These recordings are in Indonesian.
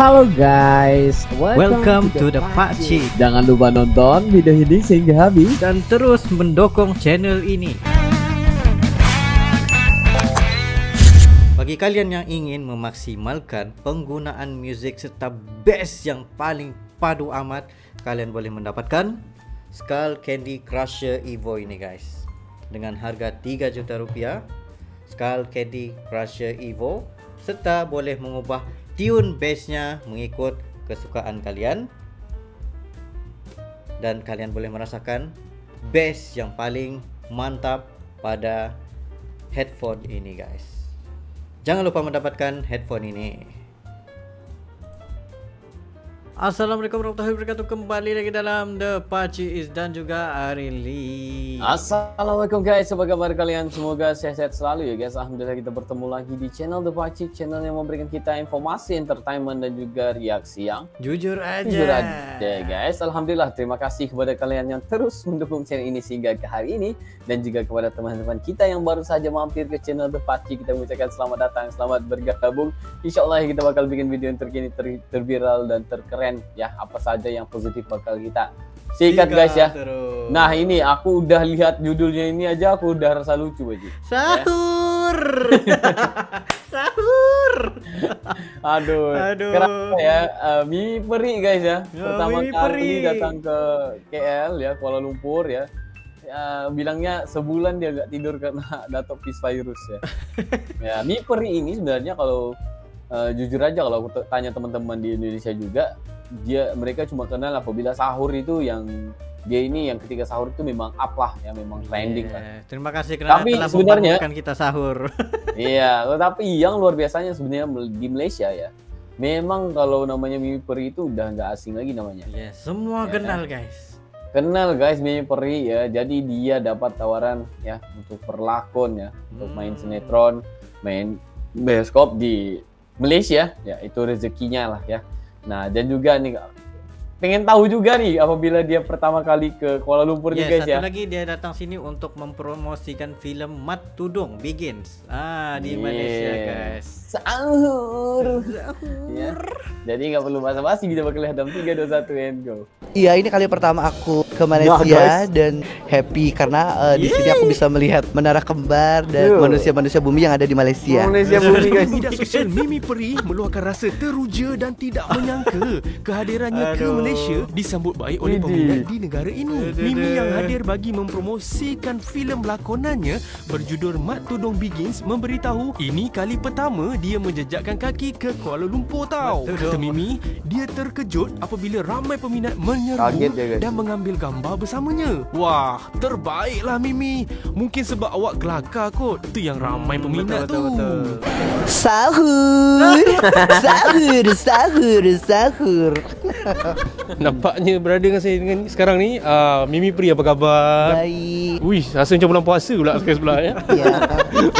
Halo guys, Welcome to the Pak Cik. Jangan lupa nonton video ini sehingga habis. dan terus mendukung channel ini. Bagi kalian yang ingin memaksimalkan penggunaan music serta bass yang paling padu amat, kalian boleh mendapatkan Skull Candy Crusher Evo ini guys. Dengan harga 3 juta rupiah, Skull Candy Crusher Evo serta boleh mengubah tune bassnya mengikut kesukaan kalian dan kalian boleh merasakan bass yang paling mantap pada headphone ini guys. Jangan lupa mendapatkan headphone ini. Assalamualaikum warahmatullahi wabarakatuh Kembali lagi dalam The Paci Is dan juga Arili Assalamualaikum guys, apa kabar kalian? Semoga sehat-sehat selalu ya guys. Alhamdulillah kita bertemu lagi di channel The Pacik, channel yang memberikan kita informasi, entertainment dan juga reaksi yang Jujur aja jujur aja guys. Alhamdulillah terima kasih kepada kalian yang terus mendukung channel ini sehingga ke hari ini dan juga kepada teman-teman kita yang baru saja mampir ke channel The Pacik kita mengucapkan selamat datang, selamat bergabung. Insya Allah kita bakal bikin video yang terkini, ter- terviral dan terkeren ya apa saja yang positif bakal kita sikat guys ya. terus. Nah ini aku udah lihat judulnya ini aja aku udah rasa lucu aja. Sahur Sahur Aduh, Aduh. kerasa ya uh, Mimi Peri guys ya. Ya, Pertama kali Peri. datang ke KL ya Kuala Lumpur ya. Ya, bilangnya sebulan dia nggak tidur karena datuk virus ya. ya Mimi Peri ini sebenarnya kalau uh, jujur aja kalau aku tanya teman-teman di Indonesia juga dia mereka cuma kenal apabila sahur itu yang dia ini yang ketika sahur itu memang up lah ya memang trending lah. Yeah, Terima kasih karena Tapi telah sebenarnya- membangunkan kita sahur Iya, tetapi yang luar biasanya sebenarnya di Malaysia ya. Memang kalau namanya Mimi Peri itu udah nggak asing lagi namanya. Ya, semua Ya. kenal guys. Kenal guys Mimi Peri ya. Jadi dia dapat tawaran ya untuk perlakon ya, untuk main Hmm. sinetron, main bioskop di Malaysia ya. Itu rezekinya lah ya. Nah, dan juga nih pengen tahu juga nih apabila dia pertama kali ke Kuala Lumpur nih Ya, guys satu ya. lagi dia datang sini untuk mempromosikan film Mat Tudung Begins. Ah, di Yeah. Malaysia guys. Sahur. Ya. Jadi nggak perlu basa-basi kita bakal lihat dalam 3 2 1 and go. Iya, ini kali pertama aku ke Nah, Malaysia guys. dan happy karena uh, di sini aku bisa melihat menara kembar dan manusia-manusia bumi yang ada di Malaysia. Malaysia bumi guys. Media sosial Mimi Peri meluahkan rasa teruja dan tidak menyangka kehadirannya ke. Malaysia disambut baik oleh peminat di negara ini. Mimi yang hadir bagi mempromosikan filem lakonannya berjudul Mat Tudong Begins memberitahu ini kali pertama dia menjejakkan kaki ke Kuala Lumpur tau. Kata. Mimi, dia terkejut apabila ramai peminat menyerbu dan mengambil gambar bersamanya. Wah, terbaiklah Mimi. Mungkin sebab awak gelakar kot. Tu yang ramai peminat betul, tu. betul, betul. Sahur, sahur, sahur, sahur. Nampaknya berada dengan saya dengan sekarang ni uh, Mimi Pri apa khabar? Baik. Wih, rasa macam bulan puasa pula sekarang sebelah ya. Ya.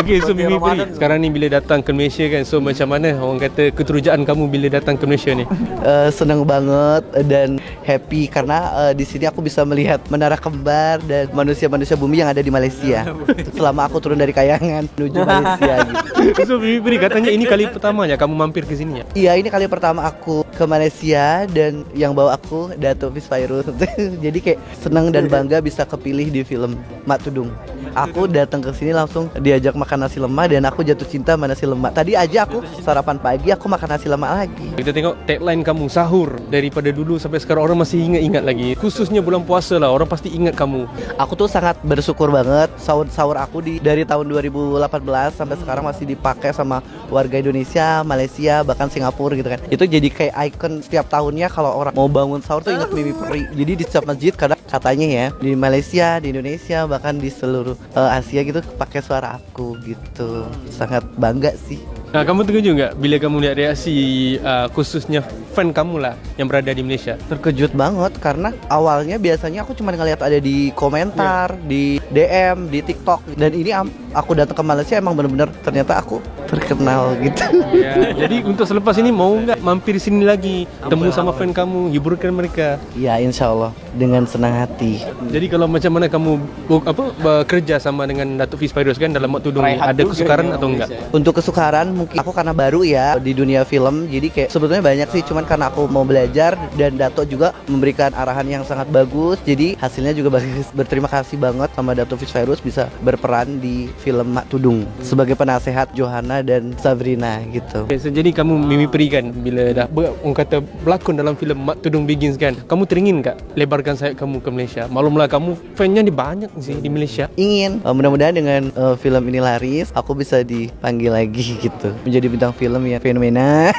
Okey, so Mimi Pri sekarang ni bila datang ke Malaysia kan. So macam mana orang kata keterujaan kamu bila datang ke Malaysia ni? Uh, senang banget dan happy karena uh, di sini aku bisa melihat menara kembar dan manusia-manusia bumi yang ada di Malaysia. Selama aku turun dari kayangan menuju Malaysia gitu. so Mimi Pri katanya ini kali pertamanya kamu mampir ke sini ya. Iya ini kali pertama aku ke Malaysia dan yang bawa aku Dato Fis Virus. Jadi kayak senang dan bangga bisa kepilih di film Mat Tudung. Aku datang ke sini langsung diajak makan nasi lemak dan aku jatuh cinta sama nasi lemak. Tadi aja aku sarapan pagi aku makan nasi lemak lagi. Kita tengok tagline kamu sahur daripada dulu sampai sekarang orang masih ingat-ingat lagi. Khususnya bulan puasa lah orang pasti ingat kamu. Aku tuh sangat bersyukur banget sahur-sahur aku di dari tahun 2018 sampai sekarang masih dipakai sama warga Indonesia, Malaysia, bahkan Singapura gitu kan. Itu jadi kayak icon setiap tahunnya kalau orang mau bangun sahur tuh ingat Mimi Peri. Jadi di setiap masjid kadang katanya ya di Malaysia, di Indonesia, bahkan di seluruh eh, Asia gitu pakai suara aku gitu. Sangat bangga sih. Nah, kamu terkejut nggak bila kamu lihat reaksi uh, khususnya fan kamu lah yang berada di Malaysia? Terkejut banget karena awalnya biasanya aku cuma ngeliat ada di komentar, di DM, di TikTok dan ini aku datang ke Malaysia emang bener-bener ternyata aku terkenal gitu. Ya, jadi untuk selepas ini mau nggak mampir sini lagi, temu sama fan kamu, hiburkan mereka. ya insya Allah dengan senang hati. Jadi kalau macam mana kamu apa bekerja sama dengan Datuk Fiz Fairuz kan dalam waktu Rehat ada kesukaran atau enggak? Untuk kesukaran mungkin aku karena baru ya di dunia film jadi kayak sebetulnya banyak sih cuman karena aku mau belajar dan Dato juga memberikan arahan yang sangat bagus jadi hasilnya juga bagus berterima kasih banget sama Dato Fish Virus bisa berperan di film Mak Tudung sebagai penasehat Johanna dan Sabrina gitu Okay, so jadi kamu mimi kan bila dah ber, orang kata berlakon dalam filem Mak Tudung Begins kan. Kamu teringin tak lebarkan sayap kamu ke Malaysia? Maklumlah kamu fannya di banyak sih di Malaysia. ingin Uh, mudah-mudahan dengan uh, film ini laris aku bisa dipanggil lagi gitu menjadi bintang film ya fenomena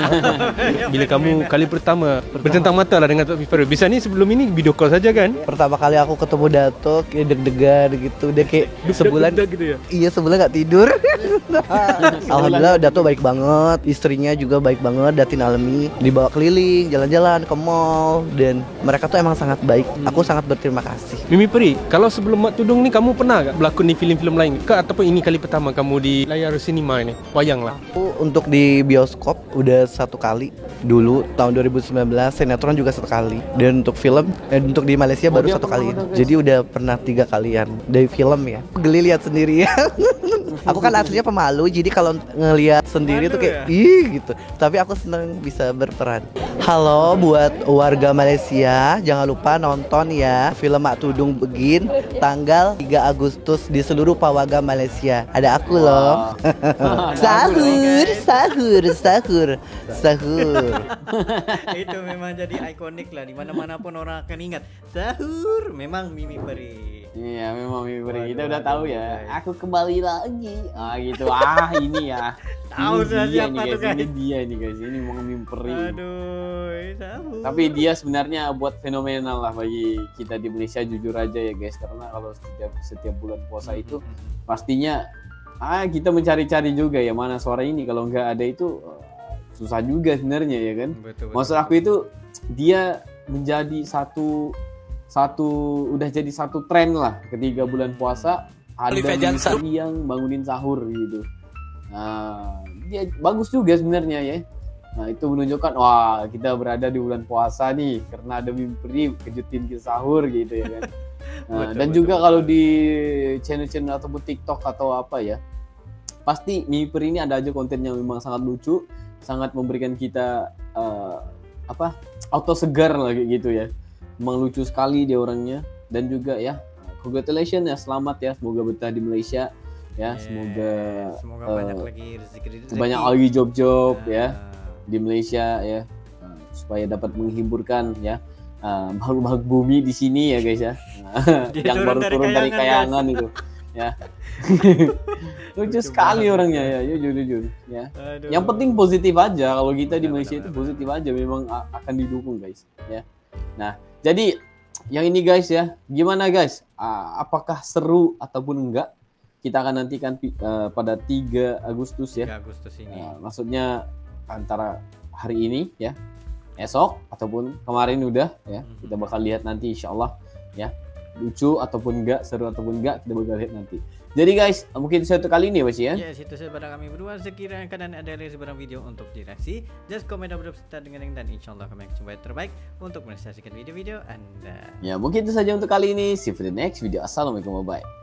Bila kamu kali pertama bertentang mata lah dengan Fifaru. Bisa ni sebelum ini video call saja kan? pertama kali aku ketemu Dato kayak deg-degan gitu dia kayak sebulan Deg-deg gitu ya. Iya sebulan nggak tidur. Alhamdulillah Dato baik banget, istrinya juga baik banget, Datin Almi dibawa keliling, jalan-jalan ke mall dan mereka tuh emang sangat baik. Aku sangat berterima kasih. Mimi Peri, kalau sebelum Mak Tudung ni kamu pernah tak berlakon di filem-filem lain ke ataupun ini kali pertama kamu di layar sinema ini? Wayang lah. Aku untuk di bioskop udah satu kali dulu tahun 2019 sinetron juga satu kali dan untuk film eh, untuk di Malaysia baru satu kali jadi udah pernah tiga kalian dari film ya geli lihat sendiri. Ya aku kan aslinya pemalu jadi kalau ngelihat sendiri tuh kayak ih gitu. Tapi aku seneng bisa berperan. Halo buat warga Malaysia jangan lupa nonton ya film Mak Tudung Begin tanggal 3 Agustus di seluruh pawaga Malaysia. Ada aku loh. Sahur sahur sahur sahur. Itu memang jadi ikonik lah di mana-mana pun orang akan ingat. Sahur memang Mimi Peri Iya memang Mimi Peri. Kita udah tahu ya. guys. Aku kembali lagi. Ah gitu. Ah ini ya. Tahu sudah dia siapa nih, tuh, guys. Ini guys. dia nih guys. Ini mau Mimi Peri. aduh sahur Tapi dia sebenarnya buat fenomenal lah bagi kita di Malaysia jujur aja ya guys. Karena kalau setiap setiap bulan puasa itu pastinya ah kita mencari-cari juga ya mana suara ini kalau nggak ada itu susah juga sebenarnya ya kan. betul, betul. Maksud aku itu dia menjadi satu satu udah jadi satu tren lah ketiga bulan puasa ada misteri yang bangunin sahur gitu. Nah, dia bagus juga sebenarnya ya. Nah, itu menunjukkan wah kita berada di bulan puasa nih karena ada mimpi kejutin kita sahur gitu ya kan. Nah, Betul, dan betul, juga betul. kalau di channel-channel ataupun TikTok atau apa ya, pasti mimpi ini ada aja konten yang memang sangat lucu, sangat memberikan kita eh, apa auto segar lah kayak gitu ya. Memang lucu sekali dia orangnya. Dan juga ya congratulations ya selamat ya semoga betah di Malaysia. Ya Yeah, semoga semoga eh, banyak lagi rezeki rezeki. banyak lagi job-job ya Ah, di Malaysia ya uh, supaya dapat menghiburkan ya uh, makhluk-makhluk bumi di sini ya guys ya. Yang turun baru dari turun dari kayangan, itu ya. Lucu sekali orangnya ya jujur jujur ya. Aduh. yang penting positif aja kalau kita di Malaysia itu positif aja memang akan didukung guys ya. Nah jadi yang ini guys ya gimana guys Ah, apakah seru ataupun enggak kita akan nantikan eh, pada 3 Agustus ya 3 Agustus ini Nah, maksudnya antara hari ini ya, esok ataupun kemarin udah ya. Mhm. Kita bakal lihat nanti insya Allah ya. Lucu ataupun enggak, seru ataupun enggak kita bakal lihat nanti. Jadi guys, mungkin satu kali ini Mas ya. Yes, itu saja pada kami berdua. Sekiranya kalian ada lagi sebarang video untuk direaksi, just komen dan berserta dengan link dan insya Allah kami akan coba yang terbaik untuk merealisasikan video-video Anda. Ya, mungkin itu saja untuk kali ini. See you for the next video. Assalamualaikum wabarakatuh.